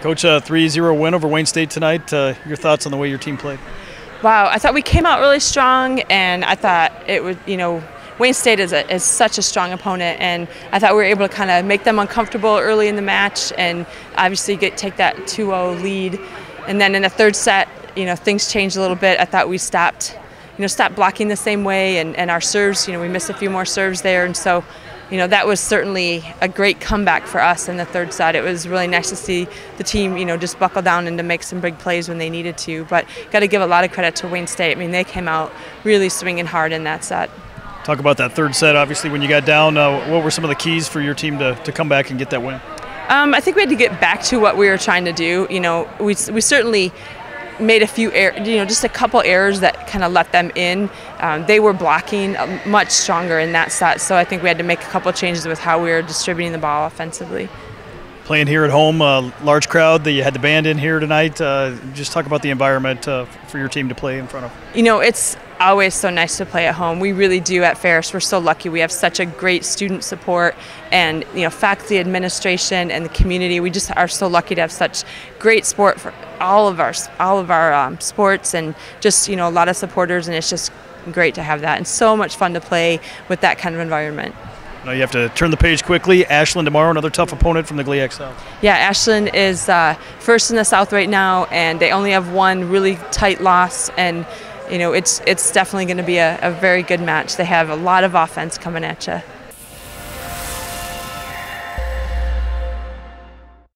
Coach, a 3-0 win over Wayne State tonight. Uh, your thoughts on the way your team played? Wow, I thought we came out really strong, and I thought it would, you know, Wayne State is, a, is such a strong opponent, and I thought we were able to kind of make them uncomfortable early in the match, and obviously get take that 2-0 lead, and then in the third set, you know, things changed a little bit. I thought we stopped, you know, stopped blocking the same way, and, and our serves, you know, we missed a few more serves there, and so you know that was certainly a great comeback for us in the third set. It was really nice to see the team, you know, just buckle down and to make some big plays when they needed to. But got to give a lot of credit to Wayne State. I mean, they came out really swinging hard in that set. Talk about that third set. Obviously, when you got down, uh, what were some of the keys for your team to, to come back and get that win? Um, I think we had to get back to what we were trying to do. You know, we, we certainly made a few, er- you know, just a couple errors that kind of let them in. Um, they were blocking uh, much stronger in that set, so I think we had to make a couple changes with how we were distributing the ball offensively. Playing here at home, uh, large crowd. That you had the band in here tonight. Uh, just talk about the environment uh, for your team to play in front of. You know, it's always so nice to play at home. We really do at Ferris. We're so lucky. We have such a great student support and you know faculty, administration, and the community. We just are so lucky to have such great support for all of our all of our um, sports and just you know a lot of supporters. And it's just great to have that and so much fun to play with that kind of environment. Now you have to turn the page quickly. Ashland tomorrow, another tough opponent from the GLIAC South. Yeah, Ashland is uh, first in the South right now, and they only have one really tight loss. And you know, it's it's definitely going to be a, a very good match. They have a lot of offense coming at you.